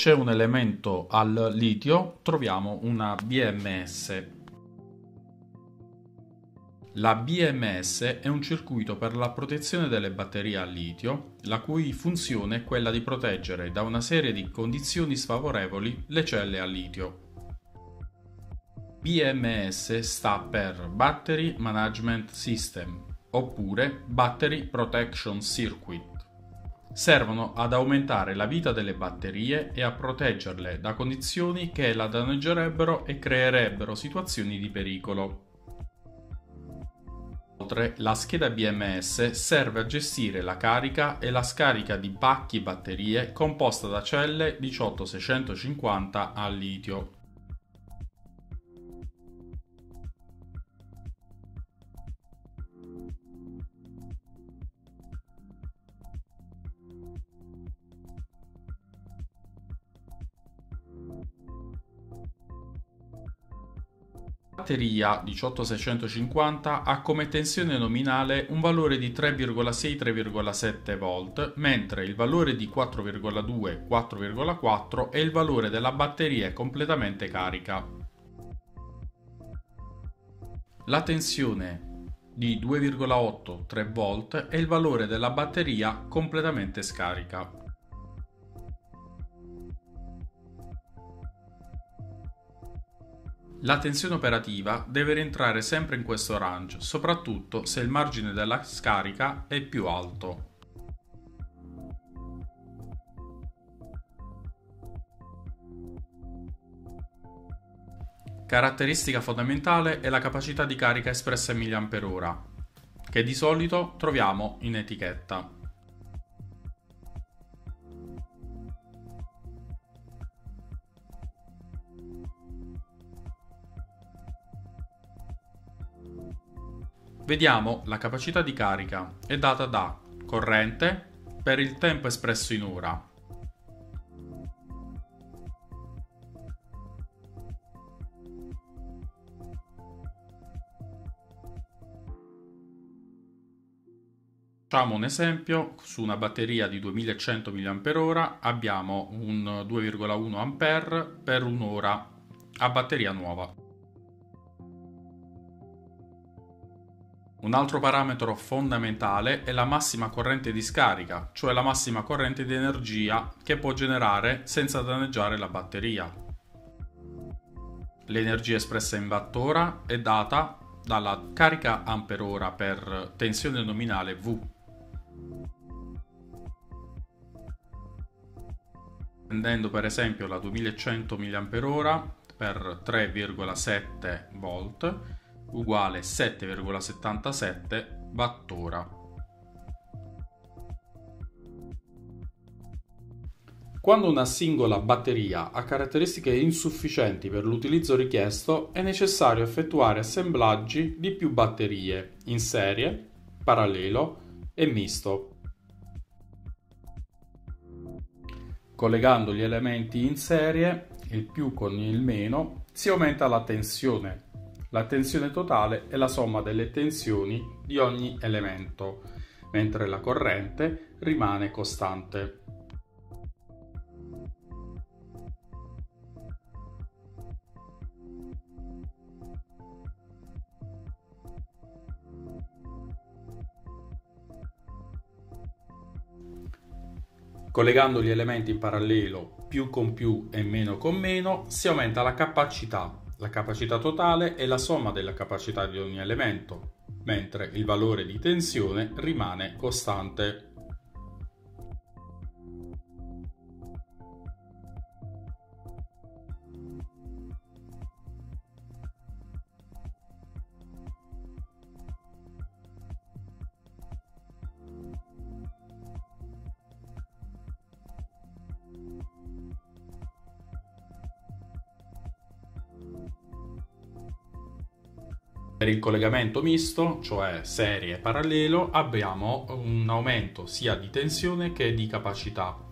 c'è un elemento al litio troviamo una BMS. La BMS è un circuito per la protezione delle batterie al litio, la cui funzione è quella di proteggere da una serie di condizioni sfavorevoli le celle al litio. BMS sta per Battery Management System oppure Battery Protection Circuit. Servono ad aumentare la vita delle batterie e a proteggerle da condizioni che la danneggerebbero e creerebbero situazioni di pericolo. Inoltre, la scheda BMS serve a gestire la carica e la scarica di pacchi batterie composta da celle 18650 al litio. Batteria 18650 ha come tensione nominale un valore di 3,6-3,7 V, mentre il valore di 4,2-4,4 è il valore della batteria completamente carica. La tensione di 2,8-3 V è il valore della batteria completamente scarica. La tensione operativa deve rientrare sempre in questo range, soprattutto se il margine della scarica è più alto. Caratteristica fondamentale è la capacità di carica espressa in mAh, che di solito troviamo in etichetta. Vediamo la capacità di carica è data da corrente per il tempo espresso in ora. Facciamo un esempio, su una batteria di 2100 mAh abbiamo un 2,1 A per un'ora a batteria nuova. Un altro parametro fondamentale è la massima corrente di scarica, cioè la massima corrente di energia che può generare senza danneggiare la batteria. L'energia espressa in wattora è data dalla carica ampere ora per tensione nominale V. Prendendo per esempio la 2100 mAh per 3,7 V, uguale 7,77 wattora. Quando una singola batteria ha caratteristiche insufficienti per l'utilizzo richiesto, è necessario effettuare assemblaggi di più batterie in serie, parallelo e misto. Collegando gli elementi in serie, il più con il meno, si aumenta la tensione la tensione totale è la somma delle tensioni di ogni elemento, mentre la corrente rimane costante. Collegando gli elementi in parallelo più con più e meno con meno si aumenta la capacità la capacità totale è la somma della capacità di ogni elemento, mentre il valore di tensione rimane costante. Per il collegamento misto, cioè serie parallelo, abbiamo un aumento sia di tensione che di capacità.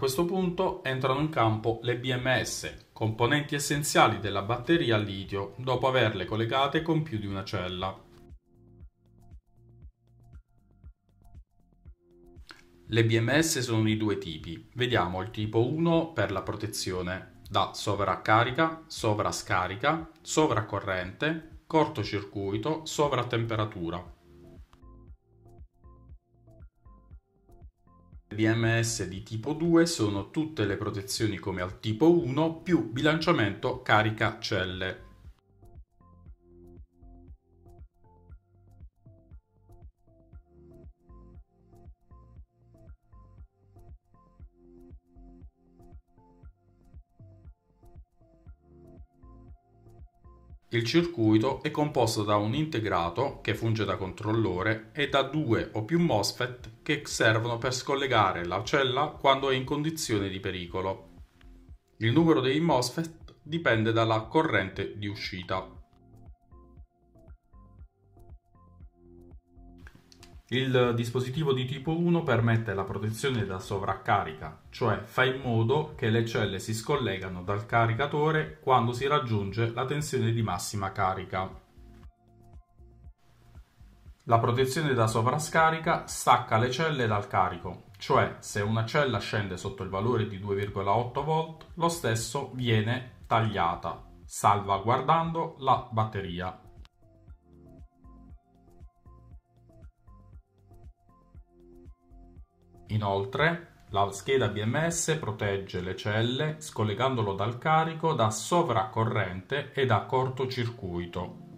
Questo punto entrano in campo le BMS, componenti essenziali della batteria a litio, dopo averle collegate con più di una cella. Le BMS sono di due tipi. Vediamo il tipo 1 per la protezione da sovraccarica, sovrascarica, sovracorrente, cortocircuito, sovratemperatura. BMS di tipo 2 sono tutte le protezioni come al tipo 1 più bilanciamento carica celle. Il circuito è composto da un integrato, che funge da controllore, e da due o più MOSFET che servono per scollegare la cella quando è in condizione di pericolo. Il numero dei MOSFET dipende dalla corrente di uscita. Il dispositivo di tipo 1 permette la protezione da sovraccarica, cioè fa in modo che le celle si scollegano dal caricatore quando si raggiunge la tensione di massima carica. La protezione da sovrascarica stacca le celle dal carico, cioè se una cella scende sotto il valore di 2,8 V, lo stesso viene tagliata, salvaguardando la batteria. Inoltre, la scheda BMS protegge le celle scollegandolo dal carico da sovracorrente e da cortocircuito.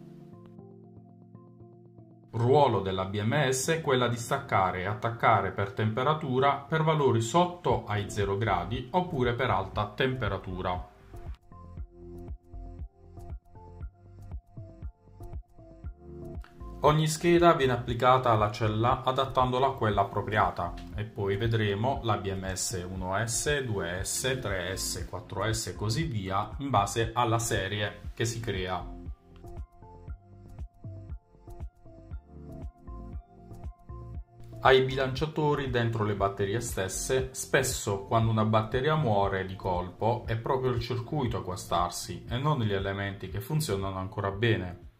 Ruolo della BMS è quella di staccare e attaccare per temperatura per valori sotto ai 0 gradi oppure per alta temperatura. Ogni scheda viene applicata alla cella adattandola a quella appropriata e poi vedremo la BMS 1S, 2S, 3S, 4S e così via in base alla serie che si crea. Ai bilanciatori dentro le batterie stesse, spesso quando una batteria muore di colpo è proprio il circuito a guastarsi e non gli elementi che funzionano ancora bene.